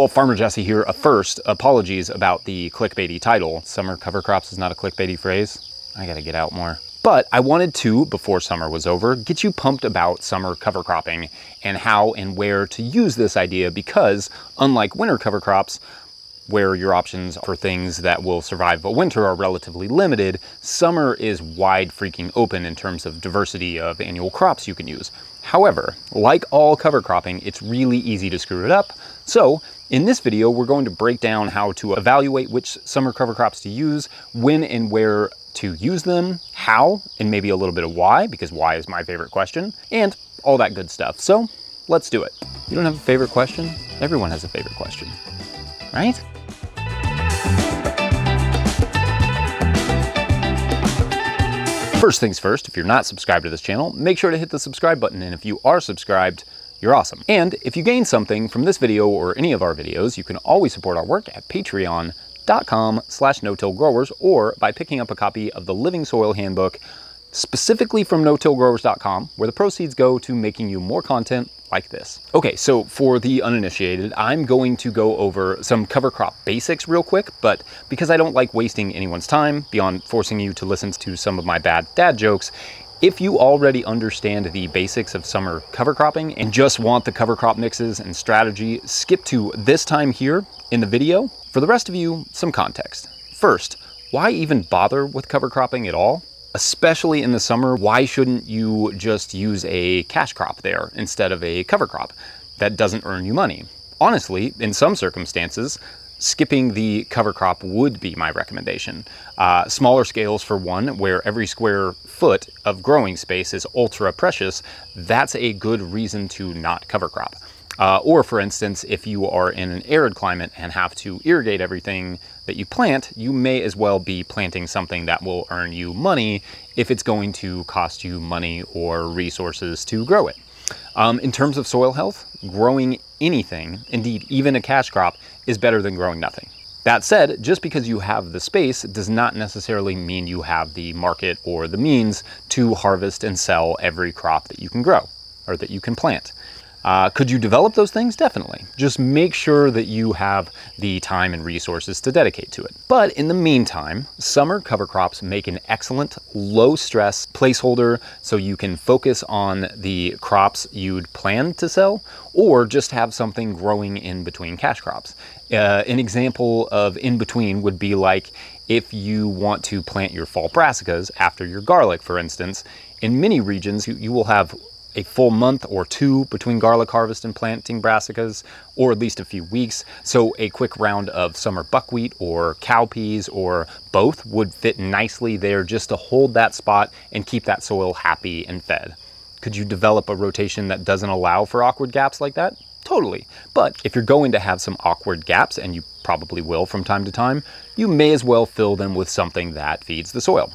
All, Farmer Jesse here. Uh, first, apologies about the clickbaity title. Summer cover crops is not a clickbaity phrase. I gotta get out more. But I wanted to, before summer was over, get you pumped about summer cover cropping and how and where to use this idea because, unlike winter cover crops, where your options for things that will survive a winter are relatively limited, summer is wide freaking open in terms of diversity of annual crops you can use. However, like all cover cropping, it's really easy to screw it up. So in this video, we're going to break down how to evaluate which summer cover crops to use, when and where to use them, how, and maybe a little bit of why, because why is my favorite question, and all that good stuff. So let's do it. You don't have a favorite question? Everyone has a favorite question, right? First things first, if you're not subscribed to this channel, make sure to hit the subscribe button, and if you are subscribed, you're awesome. And if you gain something from this video or any of our videos, you can always support our work at patreon.com slash no-till growers or by picking up a copy of the Living Soil Handbook specifically from no-tillgrowers.com where the proceeds go to making you more content like this. Okay, so for the uninitiated, I'm going to go over some cover crop basics real quick, but because I don't like wasting anyone's time beyond forcing you to listen to some of my bad dad jokes, if you already understand the basics of summer cover cropping and just want the cover crop mixes and strategy, skip to this time here in the video. For the rest of you, some context. First, why even bother with cover cropping at all? Especially in the summer, why shouldn't you just use a cash crop there instead of a cover crop that doesn't earn you money? Honestly, in some circumstances, skipping the cover crop would be my recommendation. Uh, smaller scales for one, where every square foot of growing space is ultra precious, that's a good reason to not cover crop. Uh, or for instance, if you are in an arid climate and have to irrigate everything that you plant, you may as well be planting something that will earn you money if it's going to cost you money or resources to grow it. Um, in terms of soil health, growing anything, indeed even a cash crop, is better than growing nothing. That said, just because you have the space does not necessarily mean you have the market or the means to harvest and sell every crop that you can grow or that you can plant. Uh, could you develop those things? Definitely. Just make sure that you have the time and resources to dedicate to it. But in the meantime, summer cover crops make an excellent low stress placeholder so you can focus on the crops you'd plan to sell or just have something growing in between cash crops. Uh, an example of in between would be like if you want to plant your fall brassicas after your garlic, for instance, in many regions you, you will have a full month or two between garlic harvest and planting brassicas, or at least a few weeks. So a quick round of summer buckwheat or cowpeas or both would fit nicely there just to hold that spot and keep that soil happy and fed. Could you develop a rotation that doesn't allow for awkward gaps like that? Totally. But if you're going to have some awkward gaps, and you probably will from time to time, you may as well fill them with something that feeds the soil.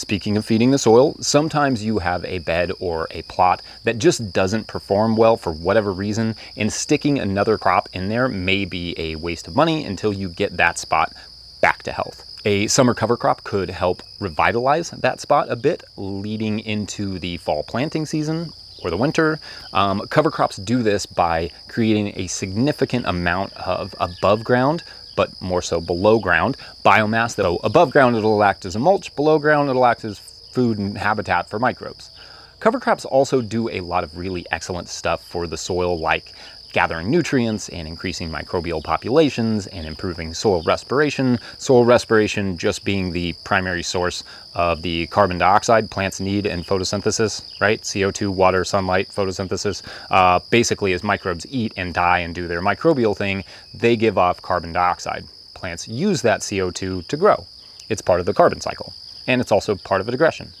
Speaking of feeding the soil, sometimes you have a bed or a plot that just doesn't perform well for whatever reason, and sticking another crop in there may be a waste of money until you get that spot back to health. A summer cover crop could help revitalize that spot a bit leading into the fall planting season or the winter. Um, cover crops do this by creating a significant amount of above ground but more so below ground biomass. So above ground it'll act as a mulch, below ground it'll act as food and habitat for microbes. Cover crops also do a lot of really excellent stuff for the soil like gathering nutrients and increasing microbial populations and improving soil respiration. Soil respiration just being the primary source of the carbon dioxide plants need in photosynthesis, right? CO2, water, sunlight, photosynthesis. Uh, basically, as microbes eat and die and do their microbial thing, they give off carbon dioxide. Plants use that CO2 to grow. It's part of the carbon cycle. And it's also part of a digression.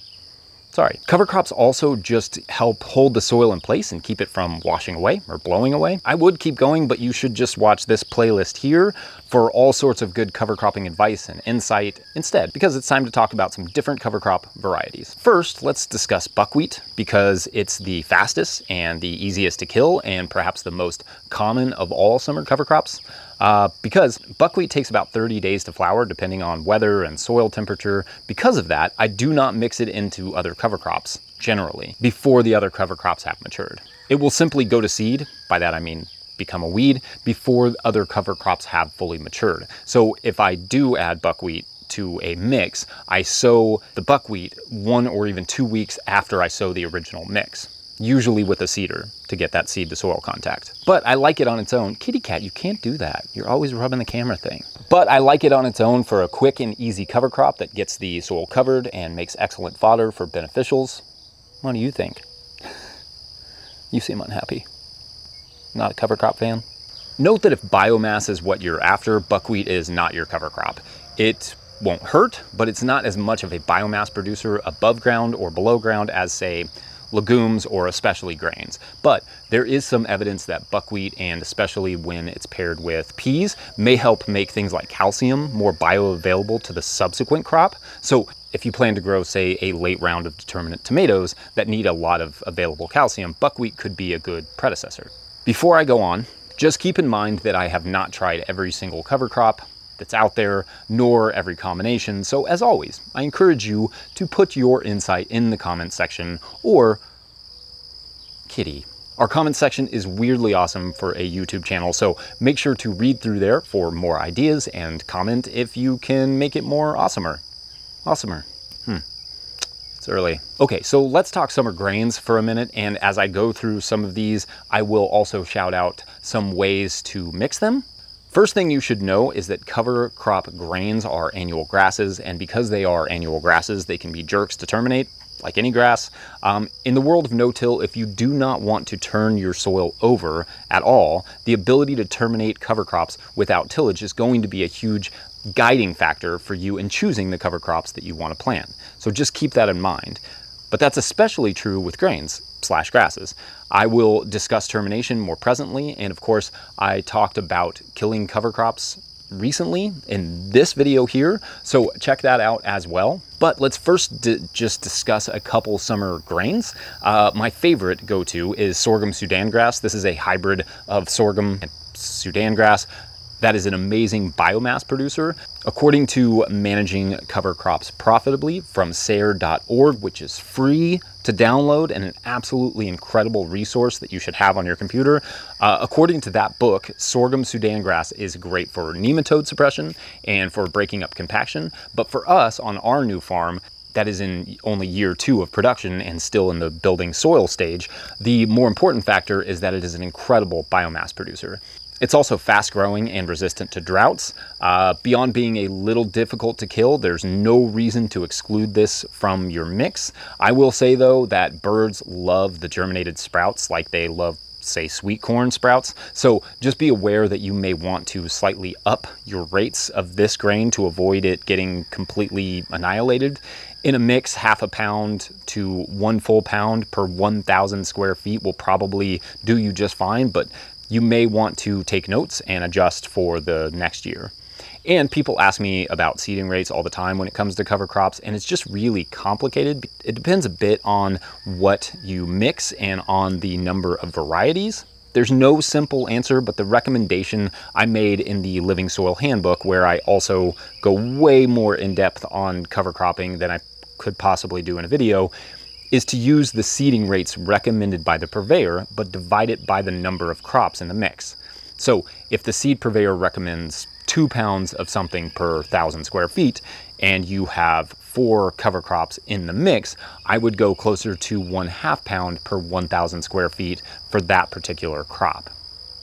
Sorry. Cover crops also just help hold the soil in place and keep it from washing away or blowing away. I would keep going, but you should just watch this playlist here for all sorts of good cover cropping advice and insight instead, because it's time to talk about some different cover crop varieties. First, let's discuss buckwheat because it's the fastest and the easiest to kill and perhaps the most common of all summer cover crops. Uh, because buckwheat takes about 30 days to flower depending on weather and soil temperature. Because of that, I do not mix it into other cover crops generally before the other cover crops have matured. It will simply go to seed, by that I mean become a weed before other cover crops have fully matured. So if I do add buckwheat to a mix, I sow the buckwheat one or even two weeks after I sow the original mix usually with a seeder to get that seed to soil contact. But I like it on its own. Kitty cat, you can't do that. You're always rubbing the camera thing. But I like it on its own for a quick and easy cover crop that gets the soil covered and makes excellent fodder for beneficials. What do you think? You seem unhappy. Not a cover crop fan? Note that if biomass is what you're after, buckwheat is not your cover crop. It won't hurt, but it's not as much of a biomass producer above ground or below ground as, say, legumes, or especially grains. But there is some evidence that buckwheat, and especially when it's paired with peas, may help make things like calcium more bioavailable to the subsequent crop. So if you plan to grow, say, a late round of determinate tomatoes that need a lot of available calcium, buckwheat could be a good predecessor. Before I go on, just keep in mind that I have not tried every single cover crop that's out there, nor every combination. So as always, I encourage you to put your insight in the comment section or kitty. Our comment section is weirdly awesome for a YouTube channel, so make sure to read through there for more ideas and comment if you can make it more awesomer. Awesomer. Hmm. It's early. Okay, so let's talk summer grains for a minute, and as I go through some of these, I will also shout out some ways to mix them First thing you should know is that cover crop grains are annual grasses, and because they are annual grasses, they can be jerks to terminate, like any grass. Um, in the world of no-till, if you do not want to turn your soil over at all, the ability to terminate cover crops without tillage is going to be a huge guiding factor for you in choosing the cover crops that you want to plant. So just keep that in mind. But that's especially true with grains slash grasses. I will discuss termination more presently, and of course, I talked about killing cover crops recently in this video here, so check that out as well. But let's first just discuss a couple summer grains. Uh, my favorite go-to is sorghum Sudan grass. This is a hybrid of sorghum and Sudan grass. That is an amazing biomass producer. According to Managing Cover Crops Profitably from SARE.org, which is free to download and an absolutely incredible resource that you should have on your computer. Uh, according to that book, sorghum Sudan grass is great for nematode suppression and for breaking up compaction. But for us on our new farm, that is in only year two of production and still in the building soil stage, the more important factor is that it is an incredible biomass producer. It's also fast growing and resistant to droughts. Uh, beyond being a little difficult to kill, there's no reason to exclude this from your mix. I will say though that birds love the germinated sprouts like they love say sweet corn sprouts. So just be aware that you may want to slightly up your rates of this grain to avoid it getting completely annihilated. In a mix, half a pound to one full pound per 1,000 square feet will probably do you just fine, but you may want to take notes and adjust for the next year. And people ask me about seeding rates all the time when it comes to cover crops, and it's just really complicated. It depends a bit on what you mix and on the number of varieties. There's no simple answer, but the recommendation I made in the Living Soil Handbook, where I also go way more in depth on cover cropping than I could possibly do in a video, is to use the seeding rates recommended by the purveyor, but divide it by the number of crops in the mix. So if the seed purveyor recommends two pounds of something per thousand square feet, and you have four cover crops in the mix, I would go closer to one half pound per 1,000 square feet for that particular crop.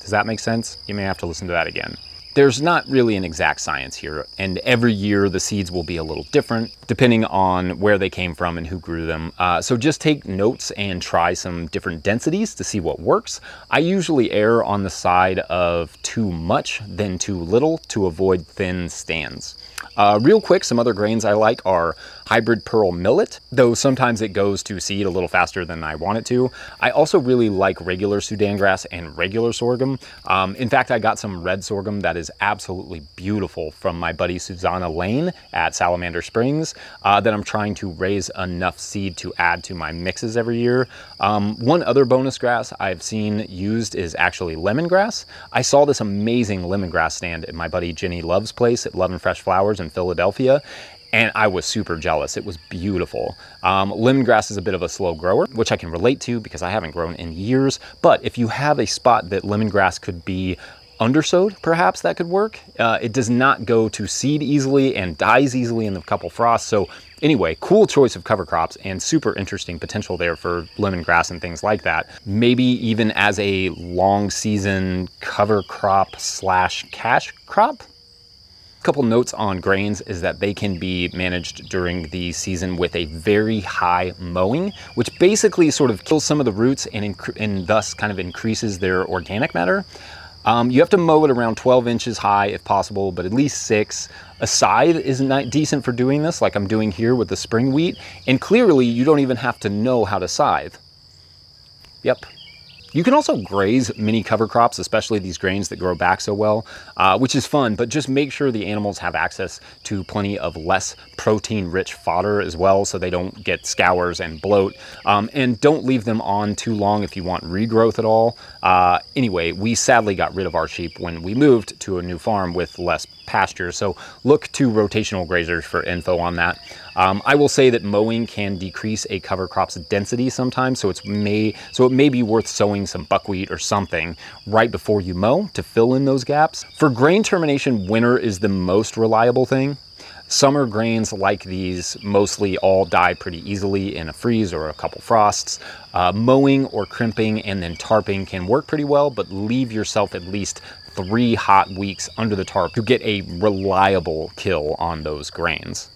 Does that make sense? You may have to listen to that again. There's not really an exact science here, and every year the seeds will be a little different depending on where they came from and who grew them. Uh, so just take notes and try some different densities to see what works. I usually err on the side of too much than too little to avoid thin stands. Uh, real quick, some other grains I like are hybrid pearl millet, though sometimes it goes to seed a little faster than I want it to. I also really like regular Sudan grass and regular sorghum. Um, in fact, I got some red sorghum that is absolutely beautiful from my buddy Susanna Lane at Salamander Springs uh, that I'm trying to raise enough seed to add to my mixes every year. Um, one other bonus grass I've seen used is actually lemongrass. I saw this amazing lemongrass stand at my buddy Jennie Love's place at Love and Fresh Flowers in Philadelphia, and I was super jealous. It was beautiful. Um, lemongrass is a bit of a slow grower, which I can relate to because I haven't grown in years. But if you have a spot that lemongrass could be undersowed, perhaps that could work. Uh, it does not go to seed easily and dies easily in a couple frosts. So anyway, cool choice of cover crops and super interesting potential there for lemongrass and things like that. Maybe even as a long season cover crop slash cash crop. Couple notes on grains is that they can be managed during the season with a very high mowing, which basically sort of kills some of the roots and, and thus kind of increases their organic matter. Um, you have to mow it around 12 inches high if possible, but at least six. A scythe is not decent for doing this, like I'm doing here with the spring wheat. And clearly, you don't even have to know how to scythe. Yep, you can also graze mini cover crops, especially these grains that grow back so well, uh, which is fun, but just make sure the animals have access to plenty of less protein-rich fodder as well so they don't get scours and bloat. Um, and don't leave them on too long if you want regrowth at all. Uh, anyway, we sadly got rid of our sheep when we moved to a new farm with less pasture, so look to rotational grazers for info on that. Um, I will say that mowing can decrease a cover crop's density sometimes, so it's may so it may be worth sowing some buckwheat or something right before you mow to fill in those gaps. For grain termination, winter is the most reliable thing. Summer grains like these mostly all die pretty easily in a freeze or a couple frosts. Uh, mowing or crimping and then tarping can work pretty well, but leave yourself at least three hot weeks under the tarp to get a reliable kill on those grains.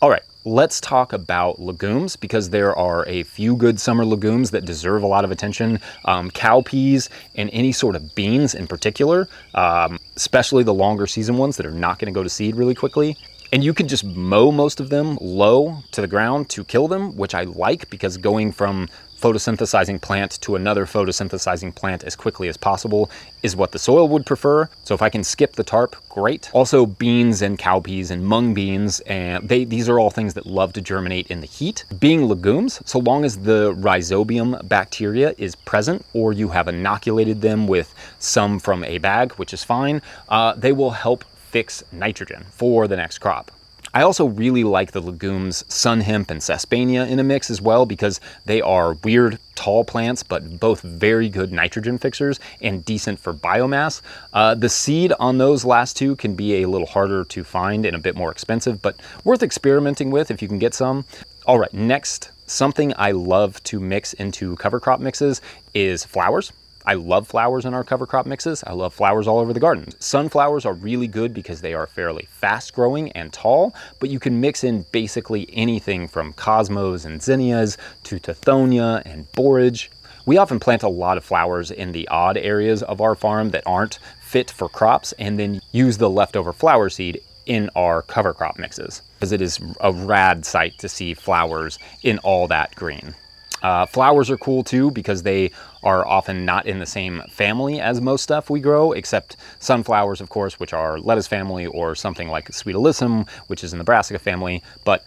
All right, let's talk about legumes because there are a few good summer legumes that deserve a lot of attention. Um, cowpeas and any sort of beans in particular, um, especially the longer season ones that are not going to go to seed really quickly. And you can just mow most of them low to the ground to kill them, which I like because going from photosynthesizing plant to another photosynthesizing plant as quickly as possible is what the soil would prefer. So if I can skip the tarp, great. Also beans and cowpeas and mung beans, and they these are all things that love to germinate in the heat. Being legumes, so long as the rhizobium bacteria is present or you have inoculated them with some from a bag, which is fine, uh, they will help fix nitrogen for the next crop. I also really like the legumes sunn hemp and sesbania in a mix as well because they are weird tall plants but both very good nitrogen fixers and decent for biomass. Uh, the seed on those last two can be a little harder to find and a bit more expensive but worth experimenting with if you can get some. All right, next, something I love to mix into cover crop mixes is flowers. I love flowers in our cover crop mixes. I love flowers all over the garden. Sunflowers are really good because they are fairly fast growing and tall, but you can mix in basically anything from cosmos and zinnias to tithonia and borage. We often plant a lot of flowers in the odd areas of our farm that aren't fit for crops and then use the leftover flower seed in our cover crop mixes because it is a rad sight to see flowers in all that green. Uh, flowers are cool too because they are often not in the same family as most stuff we grow, except sunflowers, of course, which are lettuce family, or something like sweet alyssum, which is in the brassica family. But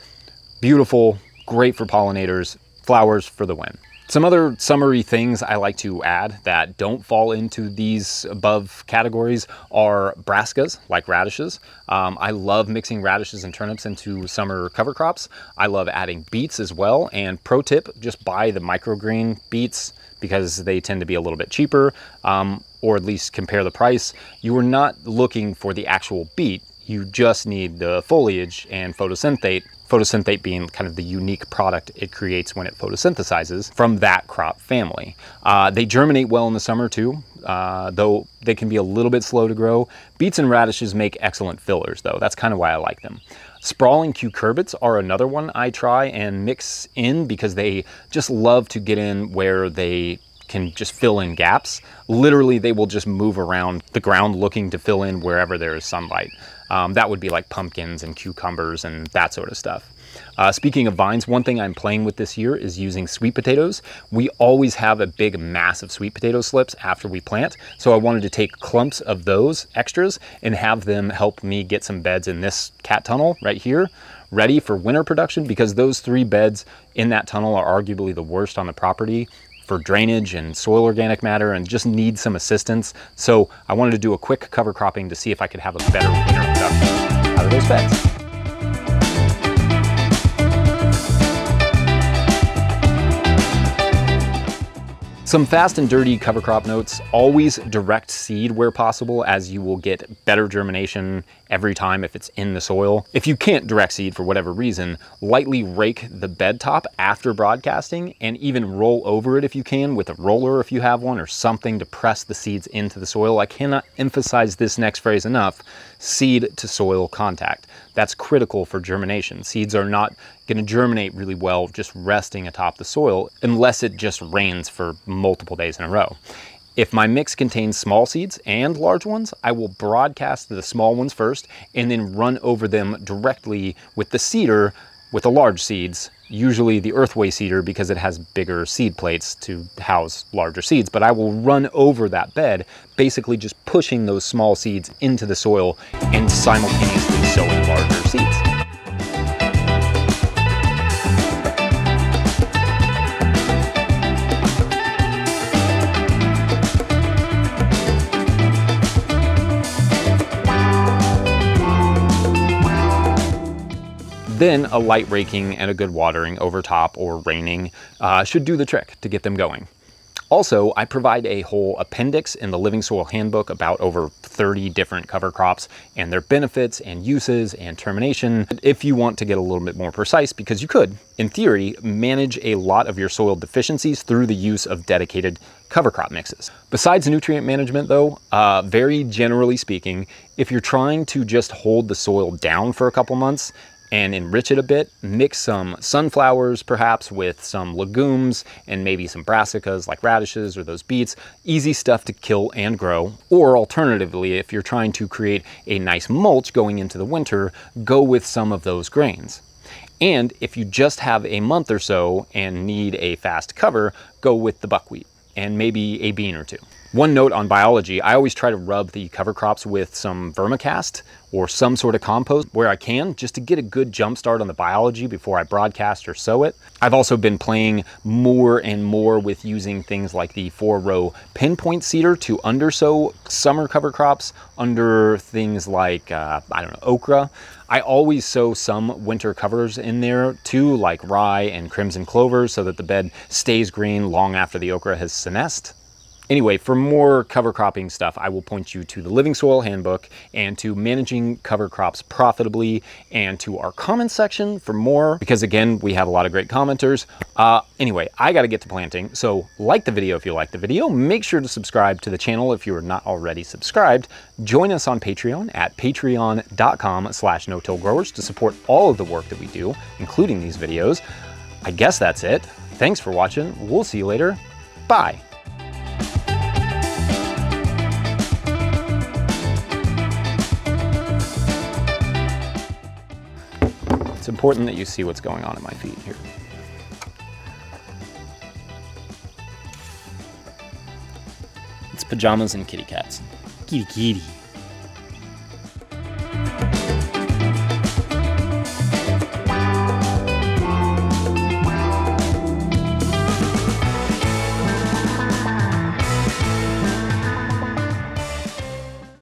beautiful, great for pollinators, flowers for the win. Some other summery things I like to add that don't fall into these above categories are brassicas, like radishes. Um, I love mixing radishes and turnips into summer cover crops. I love adding beets as well. And pro tip, just buy the microgreen beets because they tend to be a little bit cheaper, um, or at least compare the price. You are not looking for the actual beet. You just need the foliage and photosynthate photosynthate being kind of the unique product it creates when it photosynthesizes from that crop family. Uh, they germinate well in the summer too, uh, though they can be a little bit slow to grow. Beets and radishes make excellent fillers though. That's kind of why I like them. Sprawling cucurbits are another one I try and mix in because they just love to get in where they can just fill in gaps. Literally, they will just move around the ground looking to fill in wherever there is sunlight. Um, that would be like pumpkins and cucumbers and that sort of stuff. Uh, speaking of vines, one thing I'm playing with this year is using sweet potatoes. We always have a big mass of sweet potato slips after we plant, so I wanted to take clumps of those extras and have them help me get some beds in this cat tunnel right here ready for winter production because those three beds in that tunnel are arguably the worst on the property for drainage and soil organic matter and just need some assistance. So I wanted to do a quick cover cropping to see if I could have a better winter production out of those beds. Some fast and dirty cover crop notes, always direct seed where possible as you will get better germination every time if it's in the soil. If you can't direct seed for whatever reason, lightly rake the bed top after broadcasting and even roll over it if you can with a roller if you have one or something to press the seeds into the soil. I cannot emphasize this next phrase enough, seed to soil contact. That's critical for germination. Seeds are not going to germinate really well just resting atop the soil unless it just rains for multiple days in a row. If my mix contains small seeds and large ones, I will broadcast the small ones first and then run over them directly with the seeder with the large seeds, usually the EarthWay seeder because it has bigger seed plates to house larger seeds. But I will run over that bed, basically just pushing those small seeds into the soil and simultaneously sowing larger seeds. Then a light raking and a good watering over top or raining uh, should do the trick to get them going. Also, I provide a whole appendix in the Living Soil Handbook about over 30 different cover crops and their benefits and uses and termination if you want to get a little bit more precise because you could, in theory, manage a lot of your soil deficiencies through the use of dedicated cover crop mixes. Besides nutrient management though, uh, very generally speaking, if you're trying to just hold the soil down for a couple months, and enrich it a bit. Mix some sunflowers perhaps with some legumes and maybe some brassicas like radishes or those beets. Easy stuff to kill and grow. Or alternatively, if you're trying to create a nice mulch going into the winter, go with some of those grains. And if you just have a month or so and need a fast cover, go with the buckwheat and maybe a bean or two. One note on biology, I always try to rub the cover crops with some vermicast or some sort of compost where I can, just to get a good jump start on the biology before I broadcast or sow it. I've also been playing more and more with using things like the four row pinpoint seeder to undersow summer cover crops under things like, uh, I don't know, okra. I always sow some winter covers in there too, like rye and crimson clover so that the bed stays green long after the okra has senesced. Anyway, for more cover cropping stuff, I will point you to the Living Soil Handbook and to Managing Cover Crops Profitably and to our comments section for more, because again, we have a lot of great commenters. Uh, anyway, I gotta get to planting, so like the video if you like the video, make sure to subscribe to the channel if you are not already subscribed. Join us on Patreon at patreon.com slash no-till-growers to support all of the work that we do, including these videos. I guess that's it. Thanks for watching. We'll see you later. Bye. Important that you see what's going on at my feet here. It's pajamas and kitty cats. Kitty kitty.